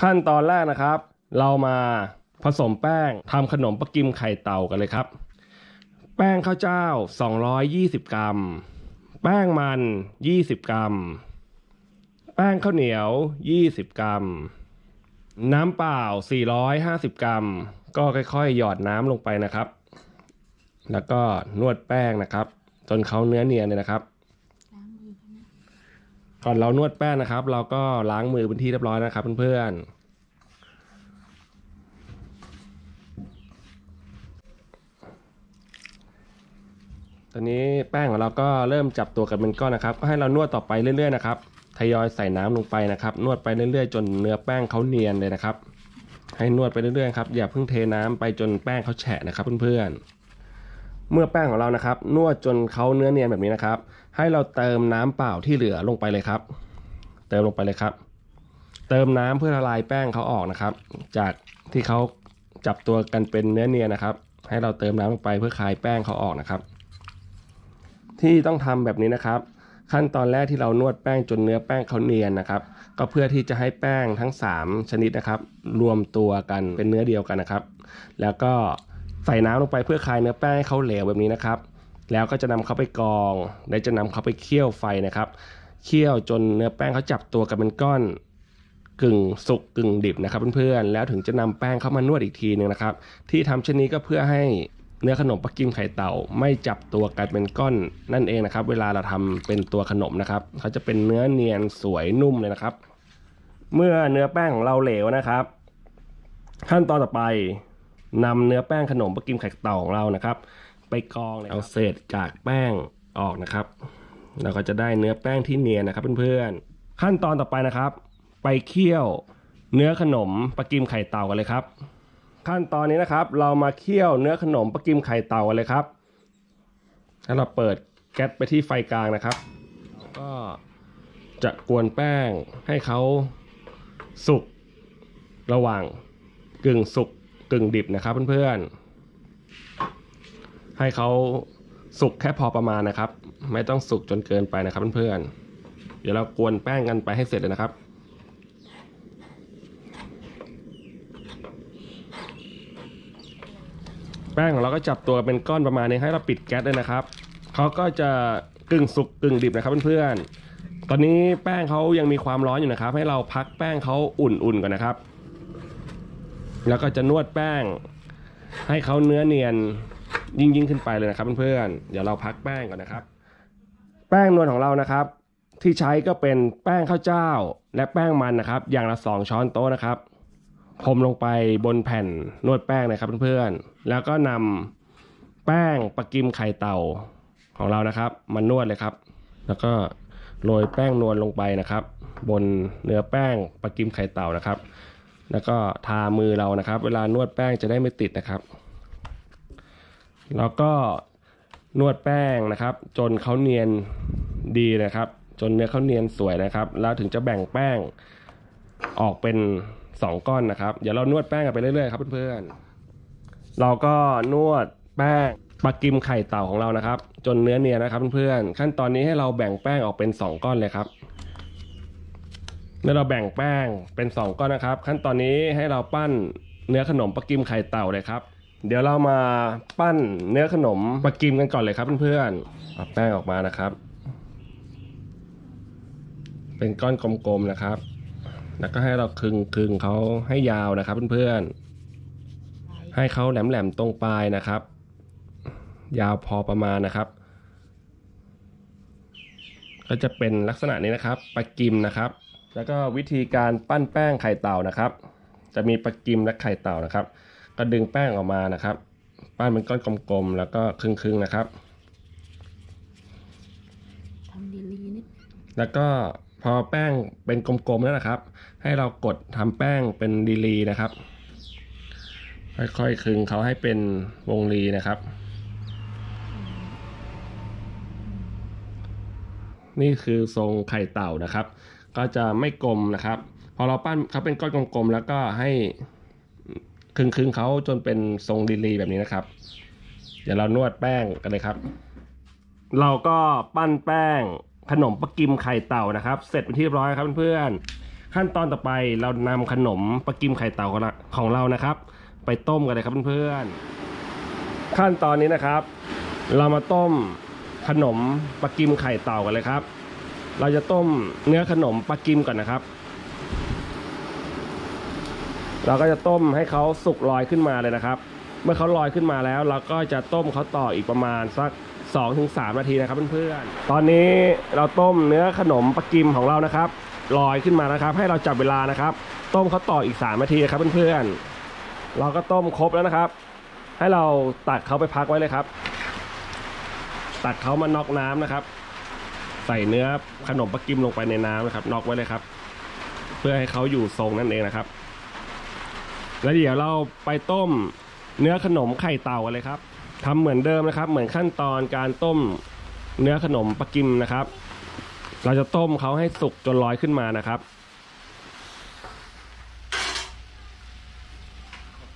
ขั้นตอนแรกนะครับ เรามาผสมแป้งทำขนมปักกิมไข่เต่ากันเลยครับ แป้งข้าวเจ้า 220 กรัม แป้งมัน 20 กรัม แป้งข้าวเหนียว 20 กรัม น้ำเปล่า 450 กรัม ก็ค่อยๆ หยอดน้ำลงไปนะครับ แล้วก็นวดแป้งนะครับ จนเขาเนื้อเนียนเลยนะครับ ล้างมือกันนะ ก่อนเรานวดแป้งนะครับ เราก็ล้างมือเป็นที่เรียบร้อยนะครับเพื่อนๆตอนนี้แป้งของเราก็เริ่มจับตัวกันเป็นก้อนนะครับ ก็ให้เรานวดต่อไปเรื่อยๆนะครับทยอยใส่น้ำลงไปนะครับ นวดไปเรื่อยๆ จนเนื้อแป้งเขาเนียนเลยนะครับ ให้นวดไปเรื่อยๆครับอย่าเพิ่งเทน้ำไปจนแป้งเขาแฉะนะครับเพื่อนๆ เมื่อแป้งของเรานะครับ นวดจนเขาเนื้อเนียนแบบนี้นะครับ ให้เราเติมน้ำเปล่าที่เหลือลงไปเลยครับ เติมลงไปเลยครับ เติมน้ำเพื่อละลายแป้งเขาออกนะครับ จากที่เขาจับตัวกันเป็นเนื้อเนียนนะครับ ให้เราเติมน้ำลงไปเพื่อคลายแป้งเขาออกนะครับ ที่ต้องทำแบบนี้นะครับ ขั้นตอนแรกที่เรานวดแป้งจนเนื้อแป้งเขาเนียนนะครับ ก็เพื่อที่จะให้แป้งทั้ง 3 ชนิดนะครับ รวมตัวกันเป็นเนื้อเดียวกันนะครับ แล้วก็ ใส่น้ำลงไปเพื่อคลายเนื้อแป้งให้เขาเหลวแบบนี้นะครับ แล้วก็จะนำเขาไปกรองและจะนำเขาไปเคี่ยวไฟนะครับเคี่ยวจนเนื้อแป้งเขาจับตัวกันเป็นก้อนกึ่งสุกกึ่งดิบนะครับเพื่อนๆแล้วถึงจะนำแป้งเข้ามานวดอีกทีหนึ่งนะครับ ที่ทำเช่นนี้ก็เพื่อให้เนื้อขนมปักกิ่งไข่เต่า ไม่จับตัวกันเป็นก้อนนั่นเองนะครับ เวลาเราทำเป็นตัวขนมนะครับเขาจะเป็นเนื้อเนียนสวยนุ่มเลยนะครับ เมื่อเนื้อแป้งของเราเหลวนะครับ ขั้นตอนต่อไป นำเนื้อแป้งขนมปักกิ่งไข่เต่าของเรานะครับ ไปกองเอาเศษกากแป้งออกนะครับ เราก็จะได้เนื้อแป้งที่เนียนนะครับเพื่อนๆ ขั้นตอนต่อไปนะครับ ไปเคี่ยวเนื้อขนมปลากิมไข่เต่ากันเลยครับ ขั้นตอนนี้นะครับ เรามาเคี่ยวเนื้อขนมปลากิมไข่เต่ากันเลยครับถ้าเราเปิดแก๊สไปที่ไฟกลางนะครับ ก็จะกวนแป้งให้เขาสุกระหว่างกึ่งสุก กึ่งดิบนะครับเพื่อนๆ ให้เขาสุกแค่พอประมาณนะครับ ไม่ต้องสุกจนเกินไปนะครับเพื่อนๆ เดี๋ยวเรากวนแป้งกันไปให้เสร็จเลยนะครับแป้งของเราก็จับตัวเป็นก้อนประมาณนี้ให้เราปิดแก๊สเลยนะครับ เขาก็จะกึ่งสุกกึ่งดิบนะครับเพื่อนๆ ตอนนี้แป้งเขายังมีความร้อนอยู่นะครับ ให้เราพักแป้งเขาอุ่นๆก่อนนะครับ แล้วก็จะนวดแป้ง ให้เขาเนื้อเนียนยิ่งยิ่งขึ้นไปเลยนะครับเพื่อนๆเดี๋ยวเราพักแป้งก่อนนะครับ แป้งนวลของเรานะครับ ที่ใช้ก็เป็นแป้งข้าวเจ้า และแป้งมันนะครับ อย่างละสองช้อนโต๊ะนะครับพรมลงไปบนแผ่นนวดแป้งนะครับเพื่อนๆแล้วก็นำแป้งปะกิมไข่เต่าของเรานะครับมานวดเลยครับ แล้วก็โรยแป้งนวลลงไปนะครับ บนเนื้อแป้งปะกิมไข่เต่านะครับ แล้วก็ทามือเรานะครับ เวลานวดแป้งจะได้ไม่ติดนะครับ แล้วก็นวดแป้งนะครับ จนเขาเนียนดีนะครับ จนเนื้อเขาเนียนสวยนะครับ แล้วถึงจะแบ่งแป้งออกเป็นสองก้อนนะครับ เดี๋ยวเรานวดแป้งกันไปเรื่อยๆครับเพื่อนๆ เราก็นวดแป้งปลากิมไข่เต่าของเรานะครับ จนเนื้อเนียนนะครับเพื่อนๆขั้นตอนนี้ให้เราแบ่งแป้งออกเป็นสองก้อนเลยครับ เมื่อเราแบ่งแป้งเป็นสองก้อนนะครับ ขั้นตอนนี้ให้เราปั้นเนื้อขนมปลากิมไข่เต่าเลยครับ เดี๋ยวเรามาปั้นเนื้อขนมปลากิมกันก่อนเลยครับเพื่อนๆเอาแป้งออกมานะครับ เป็นก้อนกลมๆนะครับ แล้วก็ให้เราคึงคึงเขาให้ยาวนะครับเพื่อนๆให้เขาแหลมๆตรงปลายนะครับ ยาวพอประมาณนะครับก็จะเป็นลักษณะนี้นะครับปลากิมนะครับ แล้วก็วิธีการปั้นแป้งไข่เต่านะครับ จะมีปลากิมและไข่เต่านะครับ ก็ดึงแป้งออกมานะครับ ปั้นเป็นก้อนกลมๆแล้วก็ครึ่งๆนะครับทำดีลีนิดแล้วก็พอแป้งเป็นกลมๆแล้วนะครับ ให้เรากดทำแป้งเป็นดีลีนะครับ ค่อยๆคลึงเขาให้เป็นวงรีนะครับ นี่คือทรงไข่เต่านะครับ ก็จะไม่กลมนะครับ พอเราปั้นเขาเป็นก้อนกลมๆแล้วก็ให้คึงๆเขาจนเป็นทรงดีลีแบบนี้นะครับ เดี๋ยวเรานวดแป้งกันเลยครับ เราก็ปั้นแป้งขนมปักกิมไข่เต่านะครับ เสร็จเป็นที่เรียบร้อยครับเพื่อนๆขั้นตอนต่อไปเรานำขนมปลากิมไข่เต่าของเราของเรานะครับ ไปต้มกันเลยครับเพื่อนๆขั้นตอนนี้นะครับ เรามาต้มขนมปลากิมไข่เต่ากันเลยครับ เราจะต้มเนื้อขนมปลากิมก่อนนะครับ เราก็จะต้มให้เขาสุกลอยขึ้นมาเลยนะครับ เมื่อเขาลอยขึ้นมาแล้ว เราก็จะต้มเขาต่ออีกประมาณสัก 2-3 นาทีนะครับเพื่อนๆ ตอนนี้เราต้มเนื้อขนมปลากิมของเรานะครับลอยขึ้นมานะครับ ให้เราจับเวลานะครับ ต้มเขาต่ออีก 3 นาทีครับเพื่อนๆ เราก็ต้มครบแล้วนะครับ ให้เราตักเขาไปพักไว้เลยครับ ตักเขามาน็อกน้ำนะครับ ใส่เนื้อขนมปลากิมลงไปในน้ำนะครับน็อกไว้เลยครับ เพื่อให้เขาอยู่ทรงนั่นเองนะครับ แล้วเดี๋ยวเราไปต้มเนื้อขนมไข่เต่ากันเลยครับทำเหมือนเดิมนะครับ เหมือนขั้นตอนการต้มเนื้อขนมปลากิมนะครับ เราจะต้มเขาให้สุกจนลอยขึ้นมานะครับ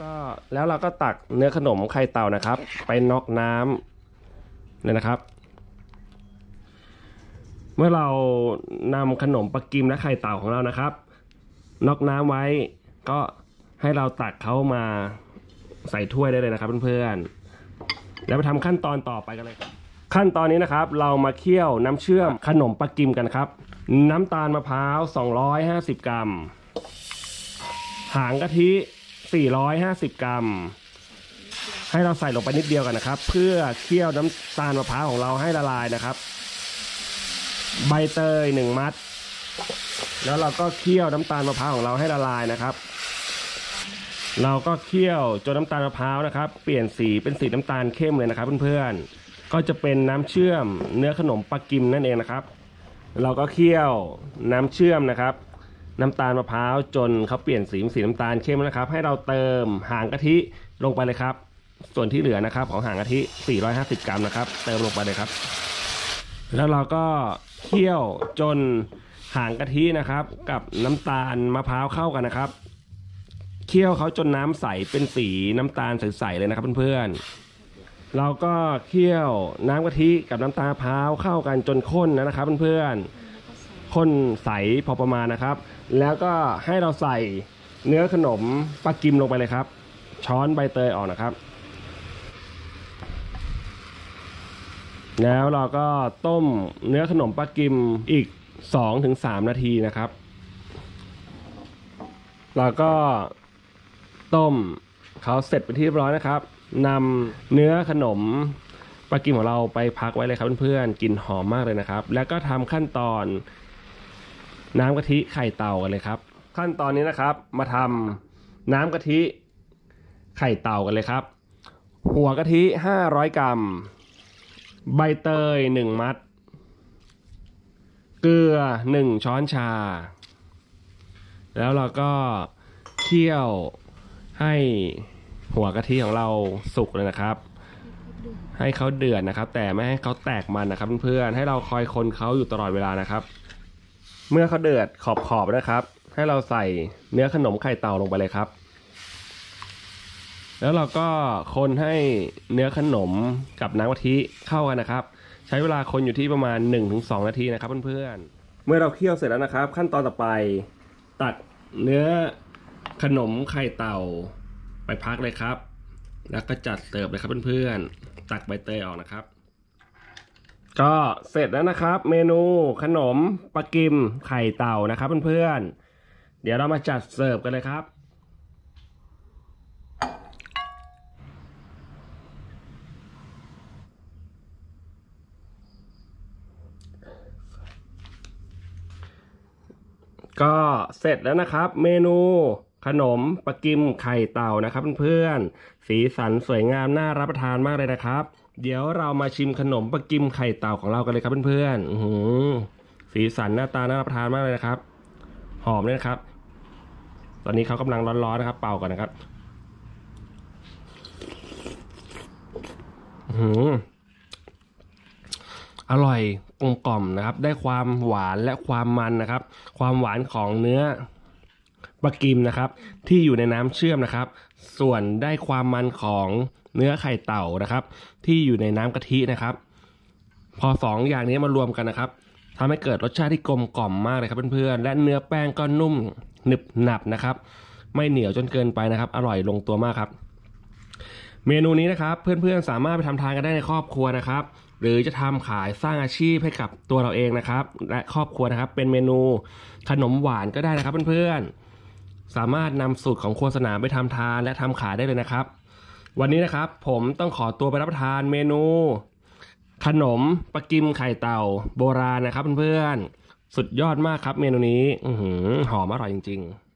ก็แล้วเราก็ตักเนื้อขนมไข่เต่านะครับ ไปน็อกน้ำเลยนะครับ เมื่อเรานำขนมปลากิมและไข่เต่าของเรานะครับน็อกน้ำไว้ก็ให้เราตักเขามาใส่ถ้วยได้เลยนะครับเพื่อนๆแล้วไปทำขั้นตอนต่อไปกันเลยครับขั้นตอนนี้นะครับ เรามาเคี่ยวน้ำเชื่อมขนมปลากิมกันครับ น้ำตาลมะพร้าว 250 กรัม หางกะทิ 450 กรัม ให้เราใส่ลงไปนิดเดียวกันนะครับ เพื่อเคี่ยวน้ำตาลมะพร้าวของเราให้ละลายนะครับ ใบเตย1มัด แล้วเราก็เคี่ยวน้ำตาลมะพร้าวของเราให้ละลายนะครับ เราก็เคี่ยวจนน้ำตาลมะพร้าวนะครับ เปลี่ยนสีเป็นสีน้ำตาลเข้มเลยนะครับเพื่อนๆ ก็จะเป็นน้ำเชื่อมเนื้อขนมปลากิมนั่นเองนะครับ เราก็เคี่ยวน้ำเชื่อมนะครับ น้ำตาลมะพร้าวจนเขาเปลี่ยนสีเป็นสีน้ำตาลเข้มนะครับ ให้เราเติมหางกะทิลงไปเลยครับ ส่วนที่เหลือนะครับของหางกะทิ 450 กรัมนะครับ เติมลงไปเลยครับ แล้วเราก็เคี่ยวจนหางกะทินะครับ กับน้ำตาลมะพร้าวเข้ากันนะครับ เคี่ยวเขาจนน้ำใสเป็นสีน้ำตาลใสๆเลยนะครับเพื่อนๆเราก็เคี่ยวน้ำกะทิกับน้ำตาลมะพร้าวเข้ากันจนข้นนะครับเพื่อนๆข้นใสพอประมาณนะครับ แล้วก็ให้เราใส่เนื้อขนมปลากิมลงไปเลยครับ ช้อนใบเตยออกนะครับ แล้วเราก็ต้มเนื้อขนมปลากิมอีก 2-3 นาทีนะครับเราก็ต้มเขาเสร็จเป็นที่เรียบร้อยนะครับนำเนื้อขนมปลากิมของเราไปพักไว้เลยครับเพื่อนๆกลิ่นหอมมากเลยนะครับ แล้วก็ทำขั้นตอนน้ำกะทิไข่เต่ากันเลยครับ ขั้นตอนนี้นะครับ มาทำน้ำกะทิไข่เต่ากันเลยครับ หัวกะทิ 500 กรัม ใบเตย1มัด เกลือ1ช้อนชา แล้วเราก็เคี่ยวให้หัวกะทิของเราสุกเลยนะครับ ให้เขาเดือดนะครับ แต่ไม่ให้เขาแตกมันนะครับเพื่อนๆให้เราคอยคนเขาอยู่ตลอดเวลานะครับ เมื่อเขาเดือดขอบๆนะครับ ให้เราใส่เนื้อขนมไข่เต่าลงไปเลยครับ แล้วเราก็คนให้เนื้อขนมกับน้ำกะทิเข้ากันนะครับ ใช้เวลาคนอยู่ที่ประมาณ 1-2 นาทีนะครับเพื่อนๆ เมื่อเราเคี่ยวเสร็จแล้วนะครับ ขั้นตอนต่อไปตักเนื้อขนมไข่เต่าไปพักเลยครับ แล้วก็จัดเสิร์ฟเลยครับเพื่อนๆ ตักใบเตยออกนะครับ ก็เสร็จแล้วนะครับ เมนูขนมปลากิมไข่เต่านะครับเพื่อนๆ เดี๋ยวเรามาจัดเสิร์ฟกันเลยครับ ก็เสร็จแล้วนะครับ เมนูขนมปลากิมไข่เต่านะครับเพื่อนๆสีสันสวยงามน่ารับประทานมากเลยนะครับ เดี๋ยวเรามาชิมขนมปลากิมไข่เต่าของเรากันเลยครับเพื่อนๆหืสีสันหน้าตาน่ารับประทานมากเลยนะครับ หอมเลยนะครับ ตอนนี้เขากำลังร้อนๆนะครับ เป่าก่อนนะครับ อื้อหื อร่อยกลมกล่อมนะครับ ได้ความหวานและความมันนะครับ ความหวานของเนื้อปลากิมนะครับ ที่อยู่ในน้ำเชื่อมนะครับ ส่วนได้ความมันของเนื้อไข่เต่านะครับ ที่อยู่ในน้ำกะทินะครับ พอสองอย่างนี้มารวมกันนะครับทำให้เกิดรสชาติที่กลมกล่อมมากเลยครับเพื่อนๆ และเนื้อแป้งก็นุ่มหนึบหนับนะครับ ไม่เหนียวจนเกินไปนะครับ อร่อยลงตัวมากครับ เมนูนี้นะครับ เพื่อนๆสามารถไปทำทานกันได้ในครอบครัวนะครับ หรือจะทำขายสร้างอาชีพให้กับตัวเราเองนะครับ และครอบครัวนะครับ เป็นเมนูขนมหวานก็ได้นะครับเพื่อนๆ สามารถนำสูตรของครัวสนามไปทำทานและทำขายได้เลยนะครับ วันนี้นะครับผมต้องขอตัวไปรับประทานเมนู ขนมปลากิมไข่เต่าโบราณนะครับเพื่อนๆ สุดยอดมากครับเมนูนี้หอหอมอร่อยจริง ๆ